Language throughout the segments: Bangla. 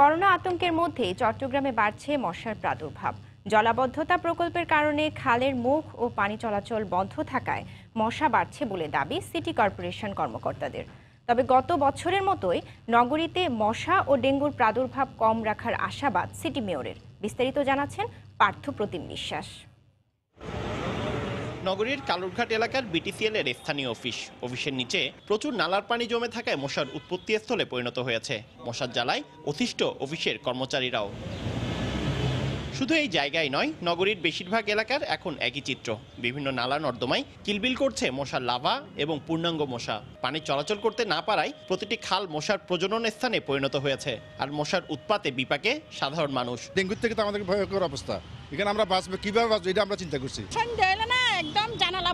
করোনা আতঙ্কের মধ্যে চট্টগ্রামে বাড়ছে মশার প্রাদুর্ভাব। জলাবদ্ধতা প্রকল্পের কারণে খালের মুখ ও পানি চলাচল বন্ধ থাকায় মশা বাড়ছে বলে দাবি সিটি কর্পোরেশন কর্মকর্তাদের। তবে গত বছরের মতোই নগরীতে মশা ও ডেঙ্গুর প্রাদুর্ভাব কম রাখার আশাবাদ সিটি মেয়রের। বিস্তারিত জানাচ্ছেন পার্থ প্রতিম বিশ্বাস নগরীর কালুরঘাট এলাকার বিটিসিএল এর স্থানীয় অফিস। অফিসের নিচে প্রচুর নালার পানি জমে থাকায় মশার উৎপত্তি স্থলে পরিণত হয়েছে। মশার জ্বালায় অতিষ্ঠ অফিসের কর্মচারীরাও। শুধু এই জায়গায় নয় নগরীর বেশিরভাগ এলাকার এখন একই চিত্র। বিভিন্ন নালা নর্দমায় কিলবিল করছে মশার লাভা এবং পূর্ণাঙ্গ মশা। পানি চলাচল করতে না পারায় প্রতিটি খাল মশার প্রজনন স্থানে পরিণত হয়েছে। আর মশার উৎপাতে বিপাকে সাধারণ মানুষ। ডেঙ্গুর থেকে তো আমাদের ভয়ঙ্কর অবস্থা। এখানে আমরা বাঁচবো কীভাবে বাঁচবো এটা আমরা চিন্তা করছি। না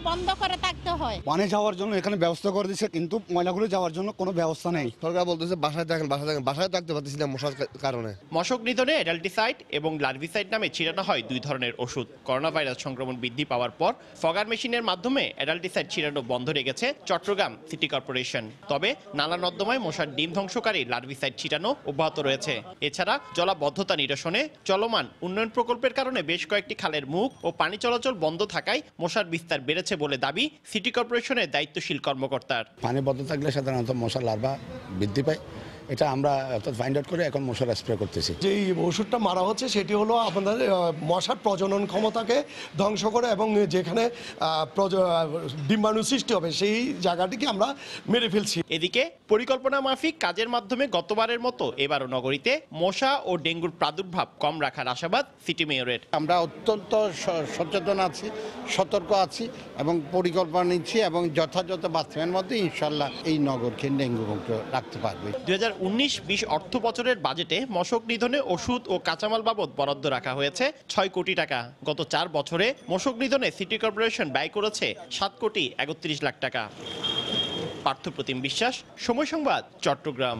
বন্ধ করে থাকতে হয়। পানি যাওয়ার জন্য এখানে ব্যবস্থা করে দিচ্ছে কিন্তু ময়লাগুলো যাওয়ার জন্য কোনো ব্যবস্থা নেই। সরকার বলতেছে বাসায় থাকেন বাসায় থাকেন বাসায় থাকতে পারতেছি না মশার কারণে। মশক নিধনে অ্যাডাল্টিসাইড এবং লার্ভিসাইড নামে ছিটানো হয় দুই ধরনের ওষুধ। করোনা ভাইরাস সংক্রমণ বৃদ্ধি পাওয়ার পর ফগার মেশিনের মাধ্যমে অ্যাডাল্টিসাইড ছিটানো বন্ধ রেখেছে চট্টগ্রাম সিটি কর্পোরেশন। তবে নালা নর্দমায় মশার ডিম ধ্বংসকারী লার্ভিসাইড ছিটানো অব্যাহত রয়েছে। এছাড়া জলাবদ্ধতা নিরসনে চলমান উন্নয়ন প্রকল্পের কারণে বেশ কয়েকটি খালের মুখ ও পানি চলাচল বন্ধ থাকায় মশার বিস্তার বেড়েছে বলে দাবি সিটি কর্পোরেশনের দায়িত্বশীল কর্মকর্তার। পানি বদ্ধ থাকলে সাধারণত মশার লার্ভা বৃদ্ধি পায়। এটা আমরা অর্থাৎ ফাইন্ড আউট করে এখন মশার স্প্রে করতেছি। যে ওষুধটা মারা হচ্ছে সেটি হলো আপনাদের মশার প্রজনন ক্ষমতাকে ধ্বংস করে এবং যেখানে ডিম্বাণু সৃষ্টি হবে সেই জায়গাটিকে আমরা মেরে ফেলছি। এদিকে পরিকল্পনা মাফিক কাজের মাধ্যমে গতবারের মতো এবারও নগরীতে মশা ও ডেঙ্গুর প্রাদুর্ভাব কম রাখার আশাবাদ সিটি মেয়রের। আমরা অত্যন্ত স- সচেতন আছি সতর্ক আছি এবং পরিকল্পনা নিচ্ছি এবং যথাযথ বাস্তবের মধ্যে ইনশাল্লাহ এই নগরকে ডেঙ্গুমুক্ত রাখতে পারবে। দুই হাজার উনিশ বিশ অর্থ বছরের বাজেটে মশক নিধনে ওষুধ ও কাঁচামাল বাবদ বরাদ্দ রাখা হয়েছে ছয় কোটি টাকা। গত চার বছরে মশক নিধনে সিটি কর্পোরেশন ব্যয় করেছে সাত কোটি একত্রিশ লাখ টাকা। পার্থপ্রতিম বিশ্বাস, সময় সংবাদ, চট্টগ্রাম।